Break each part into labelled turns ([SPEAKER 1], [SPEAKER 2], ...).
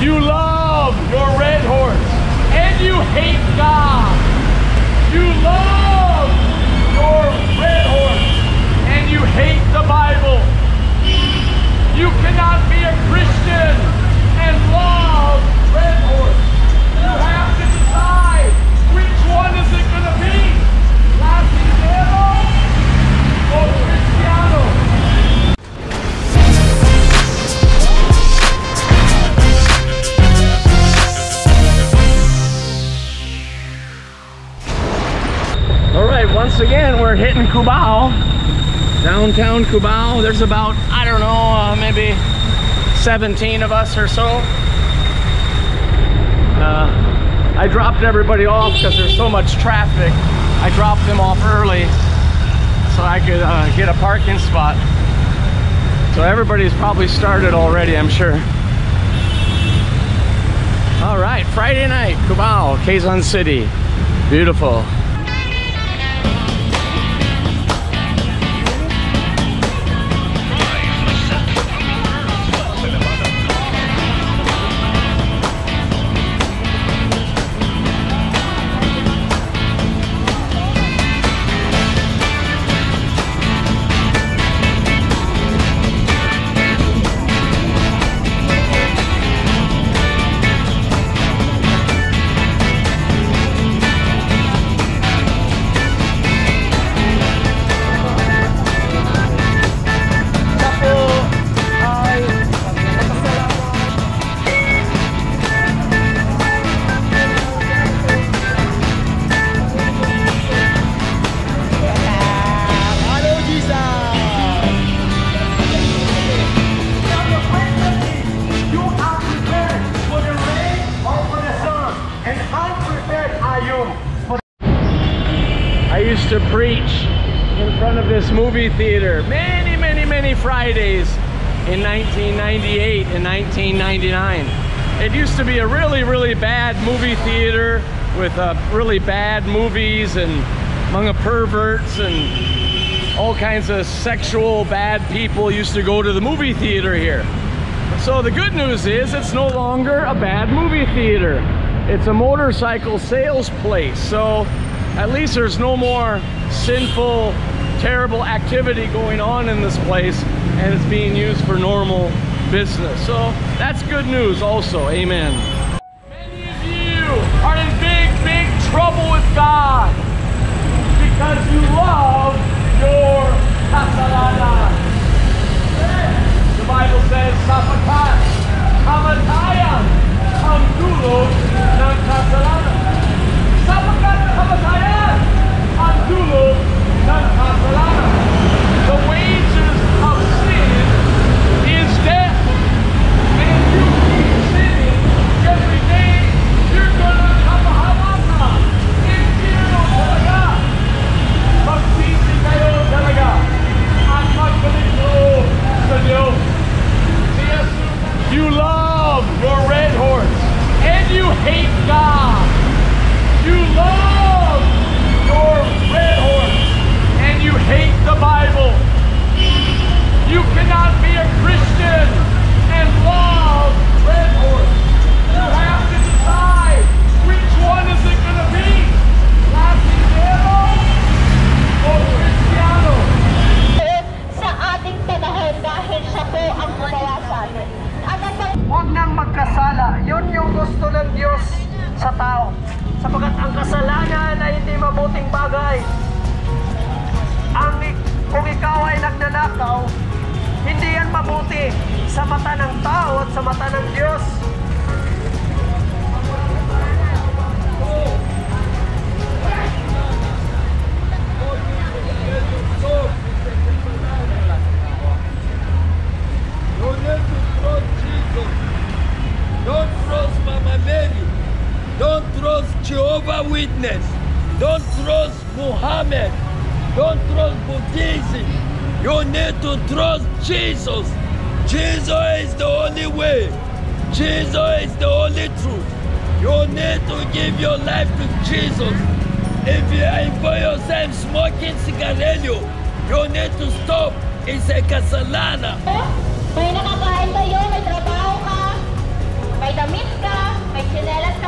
[SPEAKER 1] You love your red horse and you hate God. You love your red horse and you hate the Bible. You cannot be a Christian once again, we're hitting Cubao, downtown Cubao. There's about, I don't know, uh, maybe 17 of us or so. Uh, I dropped everybody off because there's so much traffic. I dropped them off early so I could uh, get a parking spot. So everybody's probably started already, I'm sure. All right, Friday night, Cubao, Quezon City. Beautiful. To preach in front of this movie theater many, many, many Fridays in 1998 and 1999. It used to be a really, really bad movie theater with uh, really bad movies and among of perverts and all kinds of sexual bad people used to go to the movie theater here. So the good news is it's no longer a bad movie theater. It's a motorcycle sales place. So at least there's no more sinful, terrible activity going on in this place and it's being used for normal business. So that's good news also. Amen. Many of you are in big, big trouble with God because you love your kasalana. The Bible says, Sapakat, kamatayan, Diyos
[SPEAKER 2] sa
[SPEAKER 3] tao. Sapagat ang kasalanan ay hindi mabuting bagay. Ang kung ikaw ay nagnanakaw, hindi yan mabuti sa mata ng tao at sa mata ng Diyos.
[SPEAKER 4] Jehovah Witness. Don't trust Muhammad. Don't trust Buddhism. You need to trust Jesus. Jesus is the only way. Jesus is the only truth. You need to give your life to Jesus. If you enjoy yourself smoking cigarillo, you need to stop. It's a casalana.
[SPEAKER 2] may nakakain kayo, may trabaho ka, may damit
[SPEAKER 1] says,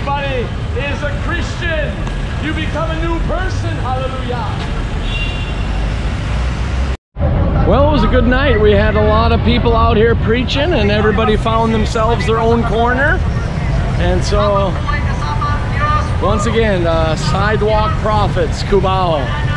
[SPEAKER 1] anybody is a Christian, you become a new person. Hallelujah. Well, it was a good night. We had a lot of people out here preaching, and everybody found themselves their own corner. And so, once again, uh, Sidewalk Prophets, Cubao.